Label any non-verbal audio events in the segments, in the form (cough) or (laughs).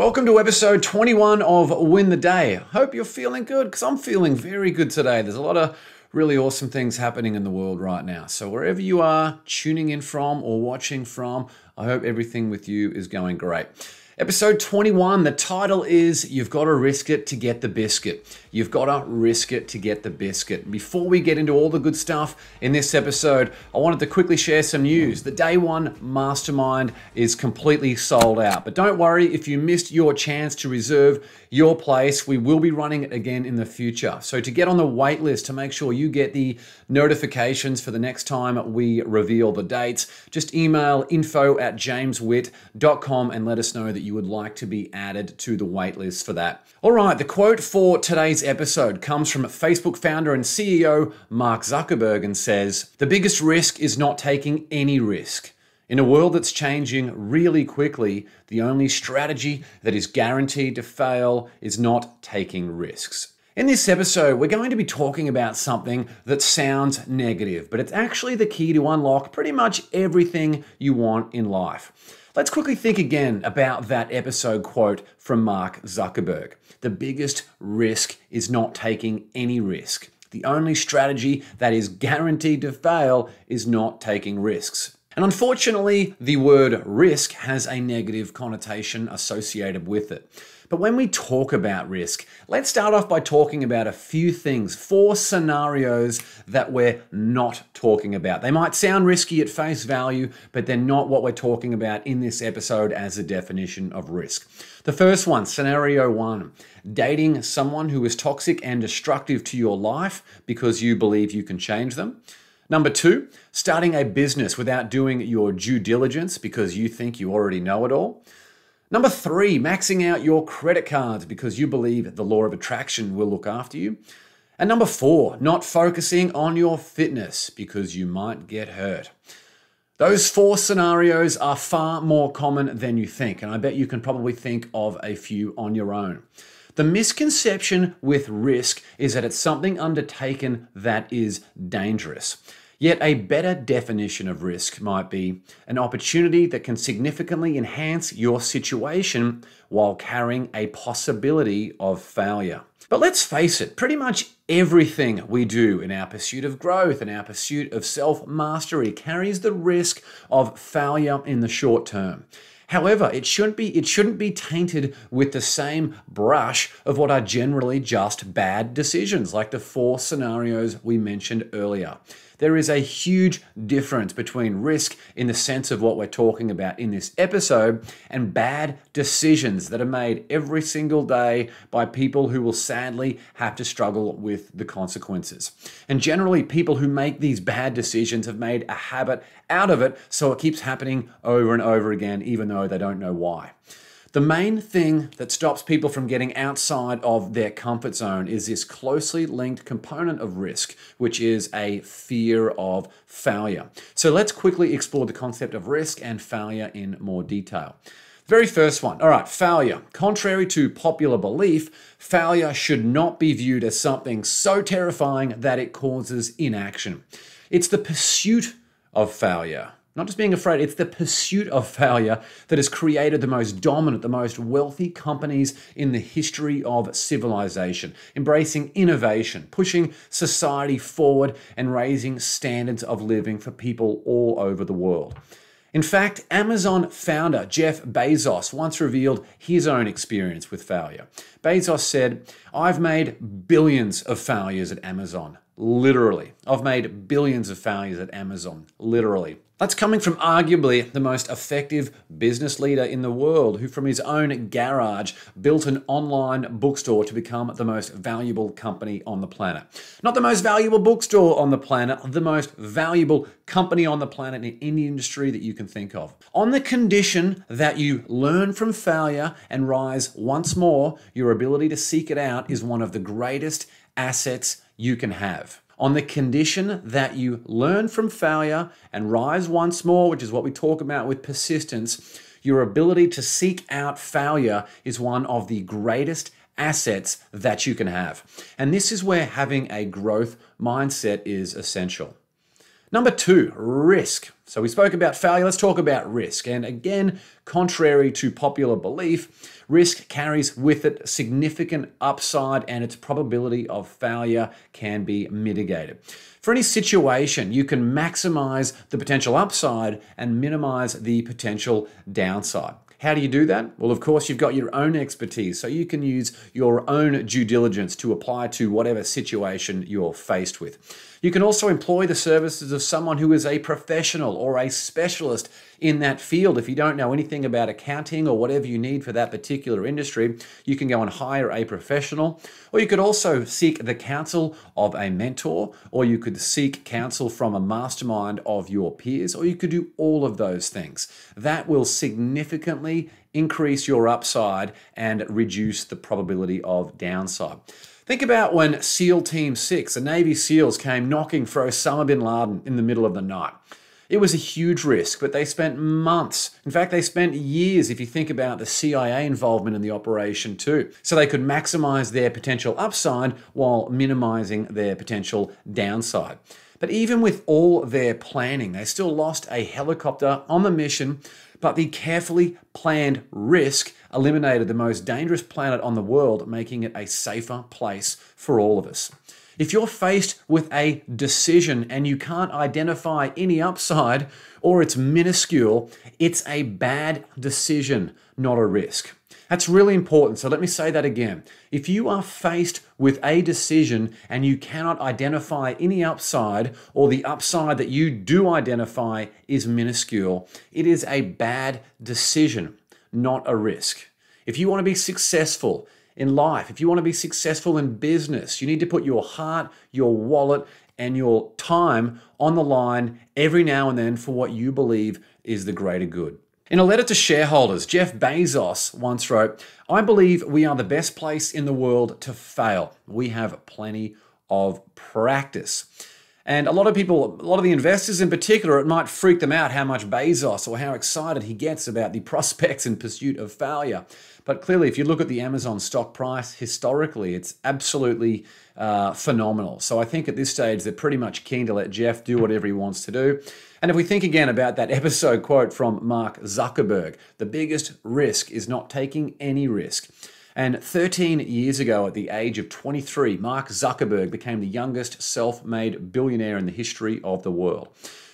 Welcome to episode 21 of Win the Day. Hope you're feeling good because I'm feeling very good today. There's a lot of really awesome things happening in the world right now. So, wherever you are tuning in from or watching from, I hope everything with you is going great. Episode 21, the title is You've Got to Risk It to Get the Biscuit. You've got to risk it to get the biscuit. Before we get into all the good stuff in this episode, I wanted to quickly share some news. The Day Won Mastermind is completely sold out. But don't worry if you missed your chance to reserve your place, we will be running it again in the future. So to get on the wait list to make sure you get the notifications for the next time we reveal the dates, just email info at jameswhitt.com and let us know that you would like to be added to the waitlist for that. All right, the quote for today's episode comes from Facebook founder and CEO Mark Zuckerberg and says, The biggest risk is not taking any risk. In a world that's changing really quickly, the only strategy that is guaranteed to fail is not taking risks. In this episode, we're going to be talking about something that sounds negative, but it's actually the key to unlock pretty much everything you want in life. Let's quickly think again about that episode quote from Mark Zuckerberg. The biggest risk is not taking any risk. The only strategy that is guaranteed to fail is not taking risks. And unfortunately, the word risk has a negative connotation associated with it. But when we talk about risk, let's start off by talking about a few things, four scenarios that we're not talking about. They might sound risky at face value, but they're not what we're talking about in this episode as a definition of risk. The first one, scenario one, dating someone who is toxic and destructive to your life because you believe you can change them. Number two, starting a business without doing your due diligence because you think you already know it all. Number three, maxing out your credit cards because you believe the law of attraction will look after you. And number four, not focusing on your fitness because you might get hurt. Those four scenarios are far more common than you think, and I bet you can probably think of a few on your own. The misconception with risk is that it's something undertaken that is dangerous. Yet, a better definition of risk might be an opportunity that can significantly enhance your situation while carrying a possibility of failure. But let's face it, pretty much everything we do in our pursuit of growth and our pursuit of self mastery carries the risk of failure in the short term. However, it shouldn't be it shouldn't be tainted with the same brush of what are generally just bad decisions, like the four scenarios we mentioned earlier. There is a huge difference between risk in the sense of what we're talking about in this episode and bad decisions that are made every single day by people who will sadly have to struggle with the consequences. And generally, people who make these bad decisions have made a habit out of it, so it keeps happening over and over again, even though they don't know why. The main thing that stops people from getting outside of their comfort zone is this closely linked component of risk, which is a fear of failure. So let's quickly explore the concept of risk and failure in more detail. The very first one. All right, failure. Contrary to popular belief, failure should not be viewed as something so terrifying that it causes inaction. It's the pursuit of failure not just being afraid, it's the pursuit of failure that has created the most dominant, the most wealthy companies in the history of civilization, embracing innovation, pushing society forward, and raising standards of living for people all over the world. In fact, Amazon founder Jeff Bezos once revealed his own experience with failure. Bezos said, I've made billions of failures at Amazon. Literally. I've made billions of failures at Amazon. Literally. That's coming from arguably the most effective business leader in the world, who from his own garage built an online bookstore to become the most valuable company on the planet. Not the most valuable bookstore on the planet, the most valuable company on the planet in any industry that you can think of. On the condition that you learn from failure and rise once more, your ability to seek it out is one of the greatest assets you can have on the condition that you learn from failure and rise once more, which is what we talk about with persistence. Your ability to seek out failure is one of the greatest assets that you can have. And this is where having a growth mindset is essential. Number two, risk. So we spoke about failure, let's talk about risk. And again, contrary to popular belief, risk carries with it significant upside and its probability of failure can be mitigated. For any situation, you can maximize the potential upside and minimize the potential downside. How do you do that? Well, of course, you've got your own expertise, so you can use your own due diligence to apply to whatever situation you're faced with. You can also employ the services of someone who is a professional or a specialist in that field. If you don't know anything about accounting or whatever you need for that particular industry, you can go and hire a professional. Or you could also seek the counsel of a mentor, or you could seek counsel from a mastermind of your peers, or you could do all of those things. That will significantly increase your upside and reduce the probability of downside. Think about when SEAL Team 6, the Navy SEALs, came knocking for Osama bin Laden in the middle of the night. It was a huge risk, but they spent months. In fact, they spent years if you think about the CIA involvement in the operation too. So they could maximize their potential upside while minimizing their potential downside. But even with all their planning, they still lost a helicopter on the mission but the carefully planned risk eliminated the most dangerous planet on the world, making it a safer place for all of us. If you're faced with a decision and you can't identify any upside or it's minuscule, it's a bad decision, not a risk. That's really important. So let me say that again. If you are faced with a decision and you cannot identify any upside, or the upside that you do identify is minuscule, it is a bad decision, not a risk. If you want to be successful in life, if you want to be successful in business, you need to put your heart, your wallet, and your time on the line every now and then for what you believe is the greater good. In a letter to shareholders, Jeff Bezos once wrote, I believe we are the best place in the world to fail. We have plenty of practice. And a lot of people, a lot of the investors in particular, it might freak them out how much Bezos or how excited he gets about the (laughs) prospects and pursuit of failure. But clearly, if you look at the Amazon stock price historically, it's absolutely uh, phenomenal. So I think at this stage, they're pretty much keen to let Jeff do whatever he wants to do. And if we think again about that (laughs) episode quote from Mark Zuckerberg, the biggest risk is not taking any risk. And 13 years ago, at the age of 23, Mark Zuckerberg became the youngest self made billionaire in the history of the world.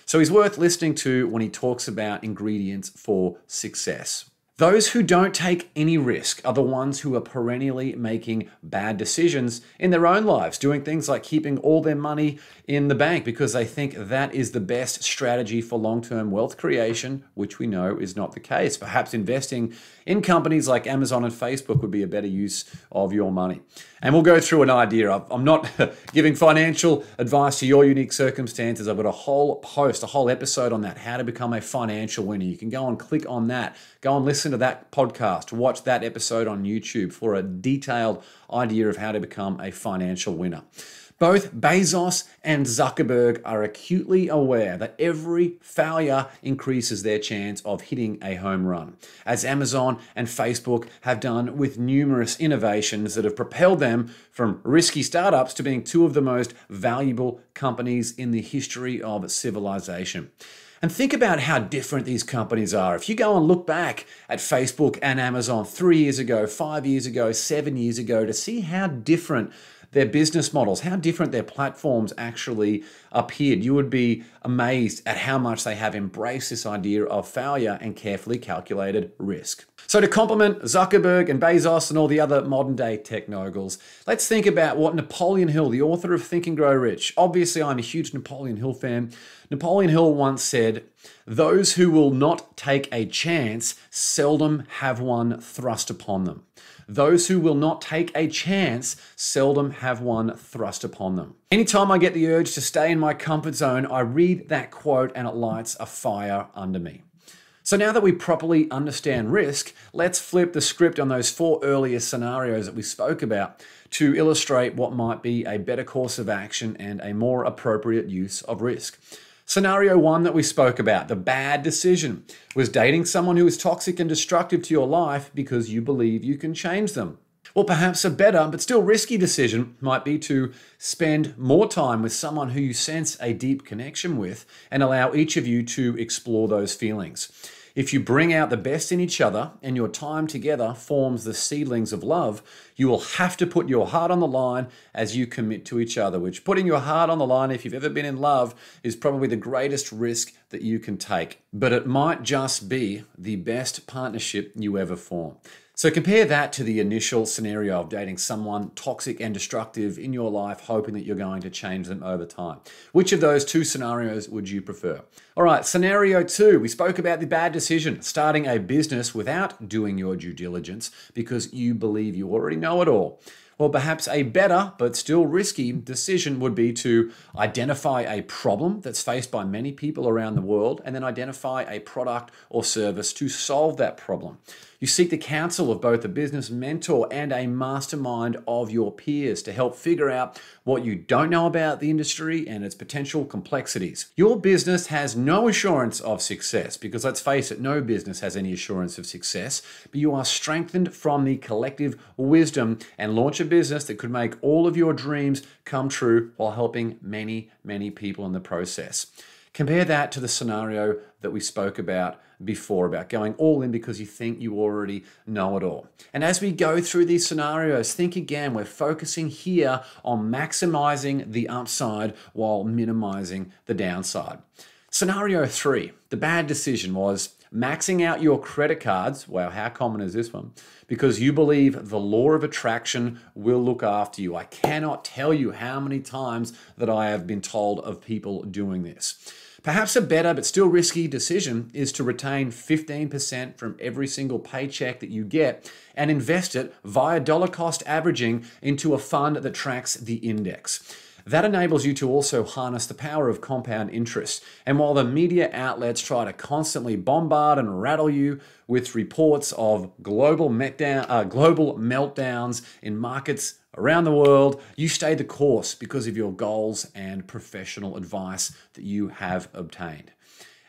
So he's worth listening to when he talks about ingredients for success. Those who don't take any risk are the ones who are perennially making bad decisions in their own lives, doing things like keeping all their money in the bank because they think that is the best strategy for long term wealth creation, which we know is not the case. Perhaps investing in companies like Amazon and Facebook would be a better use of your money. And we'll go through an idea. I'm not (laughs) giving financial advice to your unique circumstances. I've got a whole post, a whole episode on that, how to become a financial winner. You can go and click on that, go and listen to that podcast, watch that episode on YouTube for a detailed idea of how to become a financial winner. Both Bezos and Zuckerberg are acutely aware that every failure increases their chance of hitting a home run, as Amazon and Facebook have done with numerous innovations that have propelled them from risky startups to being two of the most valuable companies in the history of civilization. And think about how different these companies are. If you go and look back at Facebook and Amazon three years ago, five years ago, seven years ago, to see how different their business models, how different their platforms actually appeared. You would be amazed at how much they have embraced this idea of failure and carefully calculated risk. So, to complement Zuckerberg and Bezos and all the other modern day technoguls, let's think about what Napoleon Hill, the author of Think and Grow Rich, obviously, I'm a huge Napoleon Hill fan. Napoleon Hill once said, Those who will not take a chance seldom have one thrust upon them. Those who will not take a chance seldom have one thrust upon them. Anytime I get the urge to stay in my comfort zone, I read that quote and it lights a fire under me. So now that we properly understand risk, let's flip the script on those four earlier scenarios that we spoke about to illustrate what might be a better course of action and a more appropriate use of risk. Scenario one that we spoke about, the bad decision, was dating someone who is toxic and destructive to your life because you believe you can change them. Well, perhaps a better but still risky decision might be to spend more time with someone who you sense a deep connection with and allow each of you to explore those feelings. If you bring out the best in each other and your time together forms the seedlings of love, you will have to put your heart on the line as you commit to each other, which putting your heart on the line, if you've ever been in love, is probably the greatest risk that you can take. But it might just be the best partnership you ever form. So compare that to the initial scenario of dating someone toxic and destructive in your life, hoping that you're going to change them over time. Which of those two scenarios would you prefer? All right, scenario two, we spoke about the bad decision, starting a business without doing your due diligence because you believe you already know it all. Well, perhaps a better but still risky decision would be to identify a problem that's faced by many people around the world and then identify a product or service to solve that problem. You seek the counsel of both a business mentor and a mastermind of your peers to help figure out what you don't know about the industry and its potential complexities. Your business has no assurance of success because let's face it, no business has any assurance of success, but you are strengthened from the collective wisdom and launch a business that could make all of your dreams come true while helping many, many people in the process. Compare that to the scenario that we spoke about before about going all in because you think you already know it all. And as we go through these scenarios, think again, we're focusing here on maximizing the upside while minimizing the downside. Scenario three the bad decision was maxing out your credit cards. Wow, how common is this one? Because you believe the law of attraction will look after you. I cannot tell you how many times that I have been told of people doing this. Perhaps a better but still risky decision is to retain 15% from every single paycheck that you get and invest it via dollar cost averaging into a fund that tracks the index. That enables you to also harness the power of compound interest. And while the media outlets try to constantly bombard and rattle you with reports of global, meltdown, uh, global meltdowns in markets around the world, you stay the course because of your goals and professional advice that you have obtained.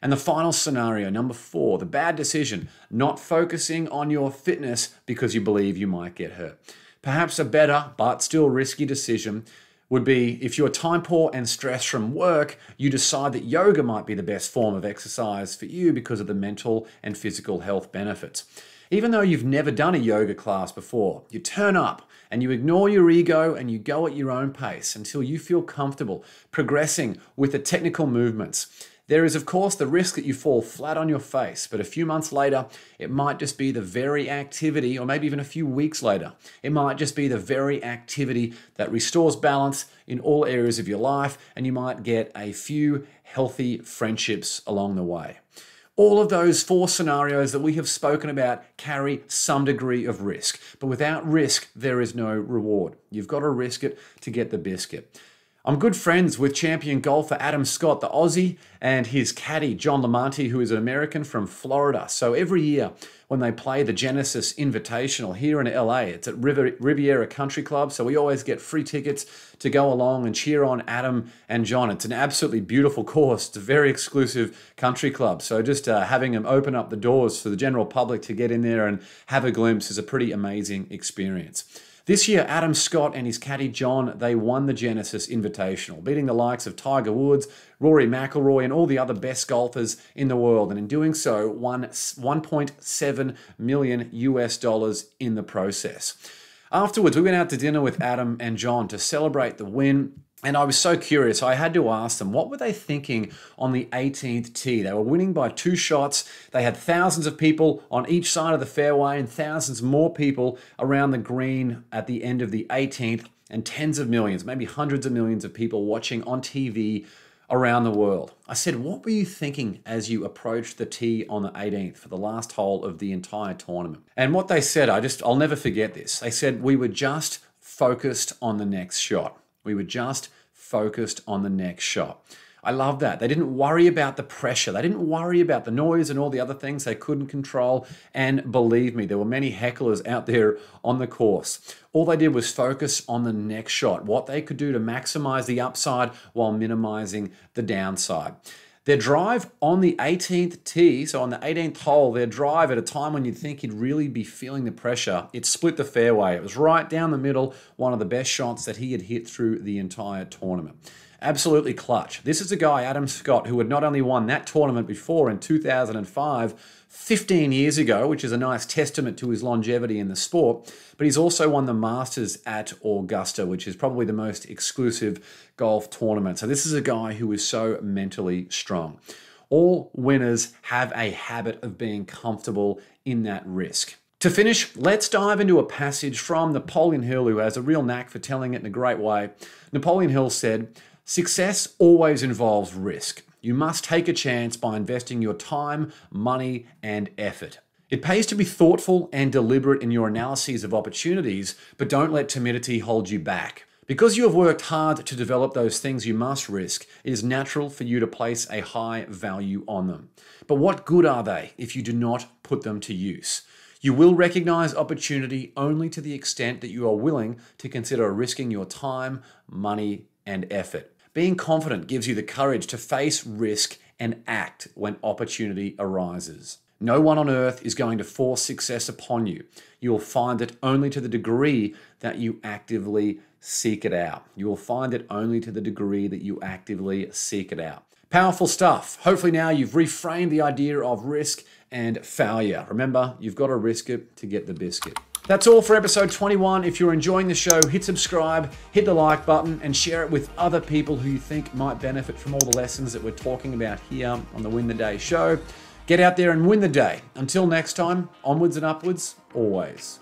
And the final scenario, number four, the bad decision, not focusing on your fitness because you believe you might get hurt. Perhaps a better but still risky decision would be if you're time poor and stressed from work, you decide that yoga might be the best form of exercise for you because of the mental and physical health benefits. Even though you've never done a yoga class before, you turn up and you ignore your ego and you go at your own pace until you feel comfortable progressing with the technical movements. There is, of course, the risk that you fall flat on your face, but a few months later, it might just be the very activity, or maybe even a few weeks later, it might just be the very activity that restores balance in all areas of your life, and you might get a few healthy friendships along the way. All of those four scenarios that we have spoken about carry some degree of risk, but without risk, there is no reward. You've got to risk it to get the biscuit. I'm good friends with champion golfer Adam Scott, the Aussie, and his caddy John Lamonte, who is an American from Florida. So every year when they play the Genesis Invitational here in LA, it's at Riviera Country Club. So we always get free tickets to go along and cheer on Adam and John. It's an absolutely beautiful course. It's a very exclusive country club. So just uh, having them open up the doors for the general public to get in there and have a glimpse is a pretty amazing experience. This year, Adam Scott and his caddy John, they won the Genesis Invitational, beating the likes of Tiger Woods, Rory McIlroy, and all the other best golfers in the world. And in doing so, won 1.7 million US dollars in the process. Afterwards, we went out to dinner with Adam and John to celebrate the win and I was so curious. I had to ask them, what were they thinking on the 18th tee? They were winning by two shots. They had thousands of people on each side of the fairway and thousands more people around the green at the end of the 18th, and tens of millions, maybe hundreds of millions of people watching on TV around the world. I said, What were you thinking as you approached the tee on the 18th for the last hole of the entire tournament? And what they said, I just, I'll never forget this. They said, We were just focused on the next shot. We were just focused on the next shot. I love that. They didn't worry about the pressure. They didn't worry about the noise and all the other things they couldn't control. And believe me, there were many hecklers out there on the course. All they did was focus on the next shot, what they could do to maximize the upside while minimizing the downside. Their drive on the 18th tee, so on the 18th hole, their drive at a time when you'd think he'd really be feeling the pressure, it split the fairway. It was right down the middle, one of the best shots that he had hit through the entire tournament. Absolutely clutch. This is a guy, Adam Scott, who had not only won that tournament before in 2005, 15 years ago, which is a nice testament to his longevity in the sport. But he's also won the Masters at Augusta, which is probably the most exclusive golf tournament. So this is a guy who is so mentally strong. All winners have a habit of being comfortable in that risk. To finish, let's dive into a passage from Napoleon Hill, who has a real knack for telling it in a great way. Napoleon Hill said, Success always involves risk. You must take a chance by investing your time, money, and effort. It pays to be thoughtful and deliberate in your analyses of opportunities, but don't let timidity hold you back. Because you have worked hard to develop those things you must risk, it is natural for you to place a high value on them. But what good are they if you do not put them to use? You will recognize opportunity only to the extent that you are willing to consider risking your time, money, and effort. Being confident gives you the courage to face risk and act when opportunity arises. No one on earth is going to force success upon you. You will find it only to the degree that you actively seek it out. You will find it only to the degree that you actively seek it out. Powerful stuff. Hopefully, now you've reframed the idea of risk and failure. Remember, you've got to risk it to get the biscuit. That's all for episode 21. If you're enjoying the show, hit subscribe, hit the like button, and share it with other people who you think might benefit from all the lessons that we're talking about here on the Win the Day show. Get out there and win the day. Until next time, onwards and upwards, always.